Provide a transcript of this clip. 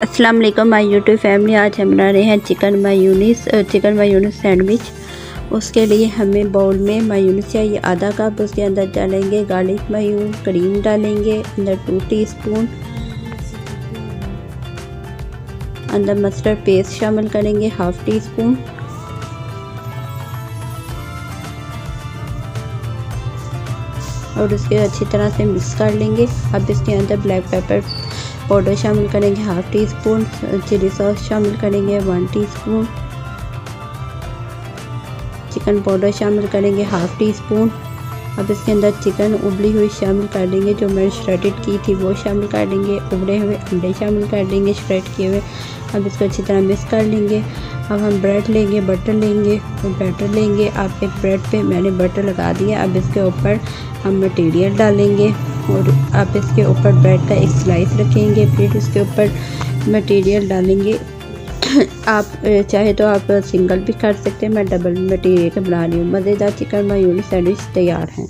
अस्सलाम वालेकुम, my YouTube family. आज हम बना रहे हैं chicken mayonnaise chicken mayonnaise sandwich. उसके लिए हमें बाउल में मायूनीस चाहिए आधा कप, उसके अंदर डालेंगे गार्लिक मायून क्रीम डालेंगे, अंदर टू टीस्पून अंदर मस्टर्ड पेस्ट शामिल करेंगे हाफ़ टी स्पून और उसके अच्छी तरह से मिक्स कर लेंगे। अब इसके अंदर ब्लैक पेपर पाउडर शामिल करेंगे half teaspoon chilli sauce शामिल करेंगे one teaspoon chicken powder शामिल करेंगे हाफ़ टी स्पून अब इसके अंदर चिकन उबली हुई शामिल कर देंगे जो मैंने श्रेडेड की थी, वो शामिल कर देंगे उबले हुए अंडे शामिल कर देंगे श्रेड किए हुए. अब इसको अच्छी तरह मिक्स कर लेंगे. अब हम ब्रेड लेंगे बटर लेंगे, और बैटर लेंगे. आप एक ब्रेड पे मैंने बटर लगा दिया. अब इसके ऊपर हम मटेरियल डालेंगे. और आप इसके ऊपर ब्रेड का एक स्लाइस रखेंगे, फिर उसके ऊपर मटेरियल डालेंगे। आप चाहे तो आप सिंगल भी कर सकते हैं, मैं डबल मटेरियल बना रही हूँ। मज़ेदार चिकन मायूनी सैंडविच तैयार हैं।